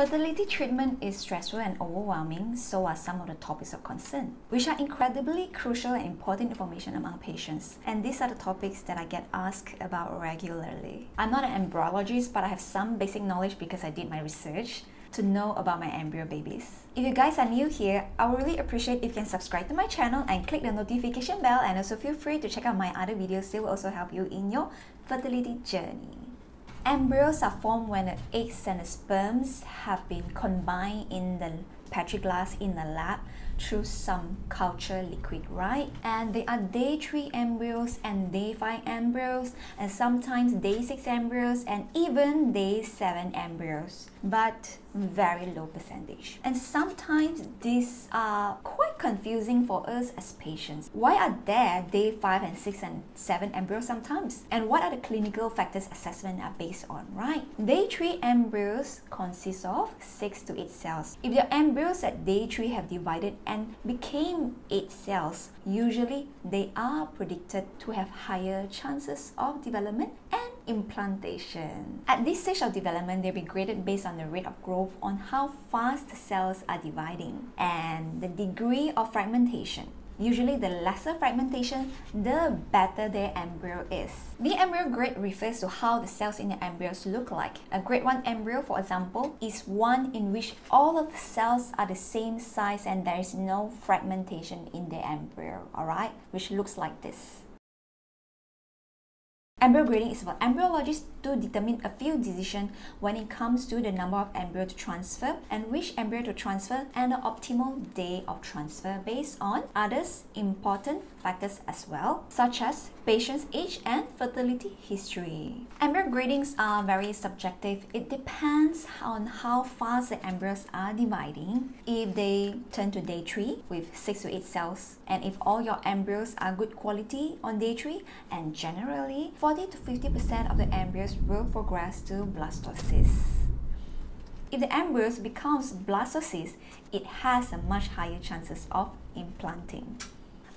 Fertility treatment is stressful and overwhelming, so are some of the topics of concern, which are incredibly crucial and important information among patients. And these are the topics that I get asked about regularly. I'm not an embryologist, but I have some basic knowledge because I did my research to know about my embryo babies. If you guys are new here, I would really appreciate if you can subscribe to my channel and click the notification bell and also feel free to check out my other videos. They will also help you in your fertility journey. Embryos are formed when the eggs and the sperms have been combined in the Petri glass in the lab through some culture liquid, right? And they are day 3 embryos and day 5 embryos and sometimes day 6 embryos and even day 7 embryos. But very low percentage. And sometimes these are quite confusing for us as patients. Why are there day 5 and 6 and 7 embryos sometimes? And what are the clinical factors assessment are based on, right? Day 3 embryos consist of 6 to 8 cells. If your embryos at day 3 have divided and became 8 cells, usually they are predicted to have higher chances of development and implantation. At this stage of development, they'll be graded based on the rate of growth on how fast the cells are dividing and the degree of fragmentation. Usually the lesser fragmentation, the better their embryo is. The embryo grade refers to how the cells in the embryos look like. A grade 1 embryo, for example, is one in which all of the cells are the same size and there is no fragmentation in the embryo, alright? Which looks like this. Embryo grading is for embryologists to determine a few decisions when it comes to the number of embryo to transfer and which embryo to transfer and the optimal day of transfer based on others important factors as well, such as patient's age and fertility history. Embryo gradings are very subjective. It depends on how fast the embryos are dividing. If they turn to day 3 with 6 to 8 cells, and if all your embryos are good quality on day 3, and generally 40 to 50% of the embryos will progress to blastocyst. If the embryos becomes blastocyst, it has a much higher chances of implanting.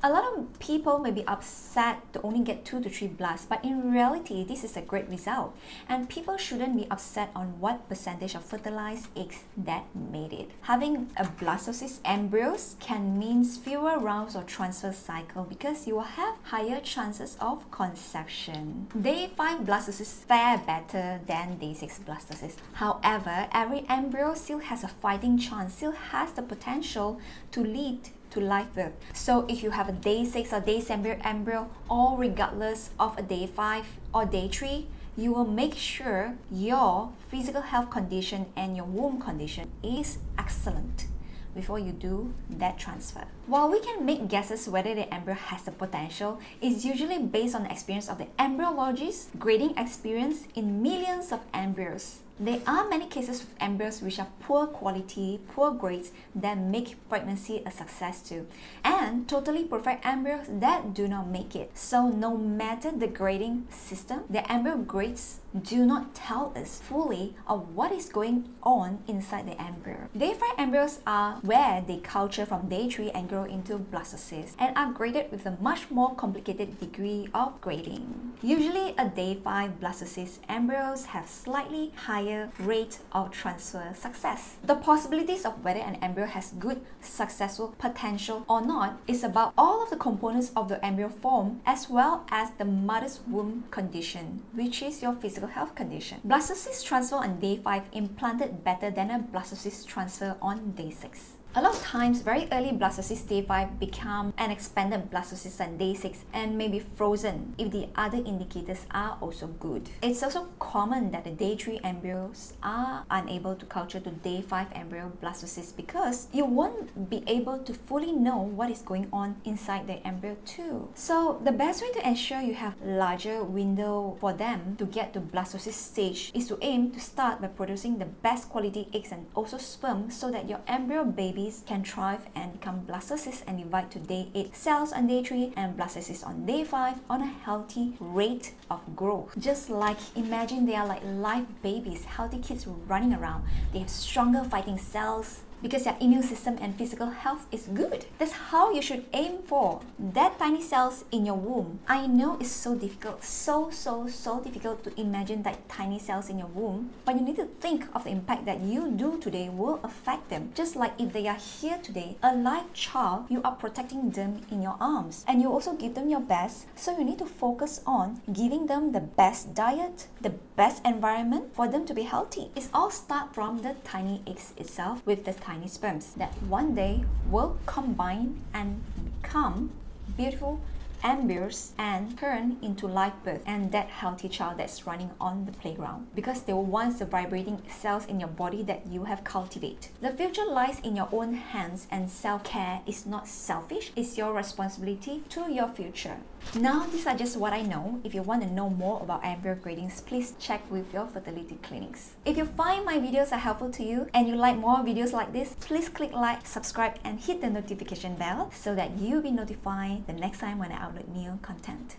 A lot of people may be upset to only get 2 to 3 blasts, but in reality, this is a great result. And people shouldn't be upset on what percentage of fertilized eggs that made it. Having a blastocyst embryos can mean fewer rounds of transfer cycle because you will have higher chances of conception. Day 5 blastocysts fare better than day 6 blastocysts. However, every embryo still has a fighting chance, still has the potential to lead to live birth. So if you have a day 6 or day 7 embryo, or regardless of a day 5 or day 3, you will make sure your physical health condition and your womb condition is excellent before you do that transfer. While we can make guesses whether the embryo has the potential, it's usually based on the experience of the embryologist grading experience in millions of embryos. There are many cases of embryos which are poor quality, poor grades that make pregnancy a success too, and totally perfect embryos that do not make it. So no matter the grading system, the embryo grades do not tell us fully of what is going on inside the embryo. Day 5 embryos are where they culture from day 3 and grow into blastocysts and are graded with a much more complicated degree of grading. Usually a day 5 blastocyst embryos have slightly higher rate of transfer success. The possibilities of whether an embryo has good successful potential or not is about all of the components of the embryo form as well as the mother's womb condition, which is your physical health condition. Blastocyst transfer on day 5 implanted better than a blastocyst transfer on day 6. A lot of times, very early blastocysts day 5 become an expanded blastocyst on day 6 and may be frozen if the other indicators are also good. It's also common that the day 3 embryos are unable to culture to day 5 embryo blastocysts because you won't be able to fully know what is going on inside the embryo too. So the best way to ensure you have larger window for them to get to blastocyst stage is to aim to start by producing the best quality eggs and also sperm so that your embryo baby can thrive and become blastocysts and divide to day 8 cells on day 3 and blastocysts on day 5 on a healthy rate of growth. Just like imagine they are like live babies, healthy kids running around. They have stronger fighting cells, because their immune system and physical health is good. That's how you should aim for. That tiny cells in your womb. I know it's so difficult, so, so, so difficult to imagine that tiny cells in your womb, but you need to think of the impact that you do today will affect them. Just like if they are here today, a live child, you are protecting them in your arms and you also give them your best. So you need to focus on giving them the best diet, the best environment for them to be healthy. It's all start from the tiny eggs itself with the tiny sperms that one day will combine and become beautiful embryos and turn into live birth and that healthy child that's running on the playground because they were once the vibrating cells in your body that you have cultivated. The future lies in your own hands and self-care is not selfish, it's your responsibility to your future. Now, these are just what I know. If you want to know more about embryo gradings, please check with your fertility clinics. If you find my videos are helpful to you and you like more videos like this, please click like, subscribe and hit the notification bell so that you'll be notified the next time when I upload new content.